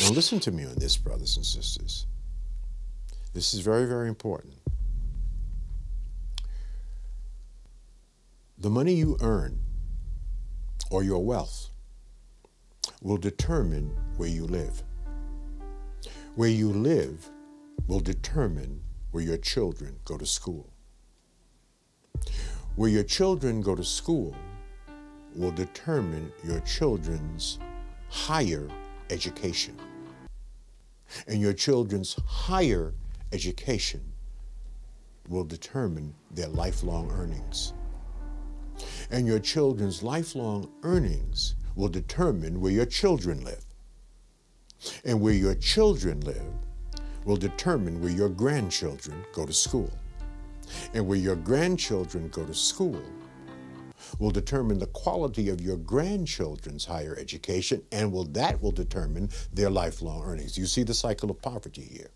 Now, listen to me on this, brothers and sisters. This is very, very important. The money you earn or your wealth will determine where you live. Where you live will determine where your children go to school. Where your children go to school will determine your children's higher education. And your children's higher education will determine their lifelong earnings. And your children's lifelong earnings will determine where your children live. And where your children live will determine where your grandchildren go to school. And where your grandchildren go to school will determine the quality of your grandchildren's higher education and will that will determine their lifelong earnings. You see the cycle of poverty here.